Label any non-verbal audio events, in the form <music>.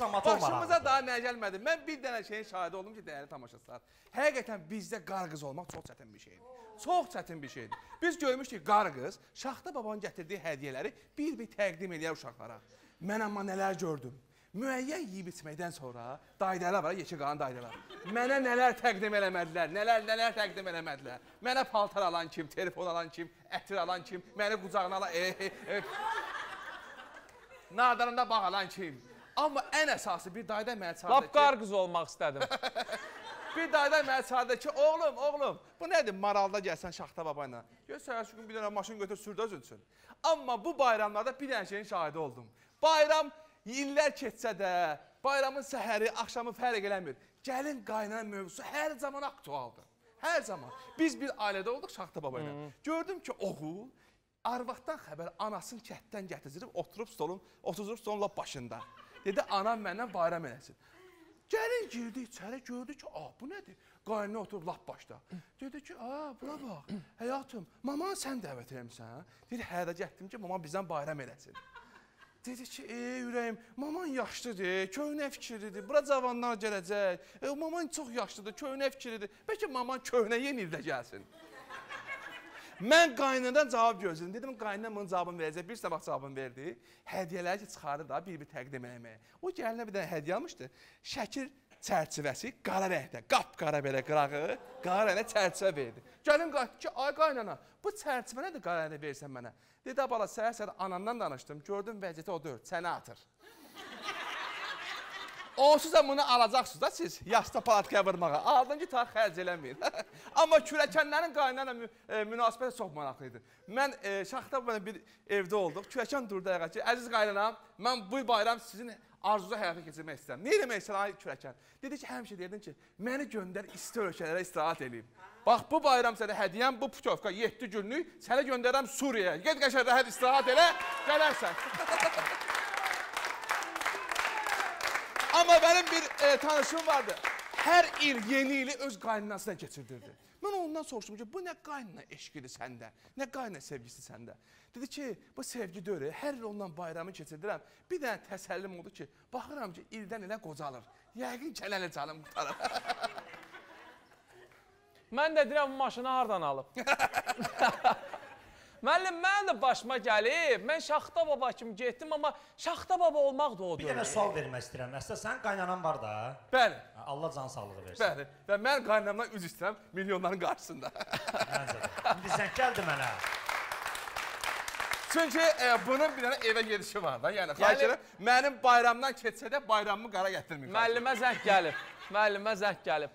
Başımıza daha nə gəlmədi. Mən bir dənə şeyin şahidi oldum ki, dəyərli tamaşaçılar. Həqiqətən bizdə qar qız olmaq çox çətin bir şeydir. Çox çətin bir şeydir. Biz görmüşdük qar qız Şaxta babanın gətirdiyi hədiyyələri bir-bir təqdim edir uşaqlara. Mən amma nələr gördüm. Müəyyən yeyib içməkdən sonra daydalar var, yeşil qalan daydalar. Mənə nələr təqdim eləmədilər, nələr nələr təqdim eləmədilər. Mənə paltar alan kim, telefon alan kim, ətir alan kim, məni qucağına alan, e, e, e, Nadarında bağlanan kim? Amma ən əsası bir dayda mənə çağırdı Lap ki, qar qız olmaq istədim. <laughs> bir dayda mənə çağırdı ki, oğlum, oğlum, bu nədir maralda gəlsən Şaxta baba ilə? Gör səhər gün bir dənə maşın götür sürdə özünsün. Amma bu bayramlarda bir dənə şeyin şahidi oldum. Bayram illər keçsə də, bayramın səhəri, axşamı fərq eləmir. Gəlin qaynanan mövzusu hər zaman aktualdır. Hər zaman. Biz bir ailədə olduq Şaxta baba ilə. Gördüm ki, oğul arvaddan xəbər anasını kətdən gətirib oturub stolun, oturub stolun lap başında. Dedi anam məndən bayram eləsin. Gəlin girdi içəri gördü ki, "A, bu nədir?" Qaynına oturub lap başda. Dedi ki, "A, buna bax. Həyatım, mamanı sən dəvət eləmisən?" Dedi, "Hə də getdim ki, mamam bizdən bayram eləsin." Dedi ki, "Ey ürəyim, maman yaşlıdır, köhnə fikirlidir. Bura cavanlar gələcək. E, maman çox yaşlıdır, köhnə fikirlidir. Bəlkə maman köhnə yeni ildə gəlsin." Mən qaynadan cavab gözlədim. Dedim qaynana bunun cavabını verəcək. Bir sabah cavabını verdi. Hədiyyələri ki çıxardı da bir-bir təqdim eləməyə. O gəlinə bir dənə hədiyyə almışdı. Şəkil çərçivəsi qara rəngdə, qapqara belə qırağı, qara rəngdə çərçivə verdi. Gəlin qayıtdı ki, ay qaynana, bu çərçivə nədir qara rəngdə versən mənə? Dedi, "A, bala, səhər-səhər anamdan danışdım. Gördüm vəziyyəti o deyil, səni atır." Onsuz da bunu alacaqsınız da siz yasta palatkaya vurmağa. Aldın ki, tar xərc eləməyin. <laughs> Amma kürəkənlərin qaynana mü e, münasibəti çox maraqlı idi. Mən e, Şaxta bir evdə olduq. Kürəkən durdu ayağa ki, əziz qaynanam, mən bu bayram sizin arzunuzu həyata keçirmək istəyirəm. Nə eləmək istəyirsən ay kürəkən? Dedi ki, həmişə deyirdim ki, məni göndər isti ölkələrə istirahət eləyim. Bax bu bayram sənə hədiyyəm bu putovka 7 günlük sənə göndərəm Suriyaya. Get qəşəng rahat istirahət elə, gələrsən. <laughs> Amma mənim bir e, tanışım vardı. Hər il yeni ili öz qaynanasına keçirdirdi. Mən ondan soruşdum ki, bu nə qaynana eşqidir səndə? Nə qaynana sevgisi səndə? Dedi ki, bu sevgi deyil. Hər il ondan bayramı keçirdirəm. Bir dənə təsəllim oldu ki, baxıram ki, ildən ilə qocalır. Yəqin kələli canım qutarır. <laughs> Mən də deyirəm bu maşını hardan alıb? <laughs> Müəllim, mənim də başıma gəlib. Mən Şaxta baba kimi getdim, amma Şaxta baba olmaq da o Bir dənə sual vermək istəyirəm. Əslində sənin qaynanan var da. Bəli, Allah can sağlığı versin. bəli. Və mən qaynanamdan üz istəyirəm milyonların qarşısında. Məncə də. İndi zəng gəldi mənə. Çünki e, bunun bir dənə evə gedişi var da. Yəni xahiş Yəni- edirəm, mənim bayramdan keçsə də bayramımı qara edirəm. Müəllimə zəng gəlib. Müəllimə zəng gəlib.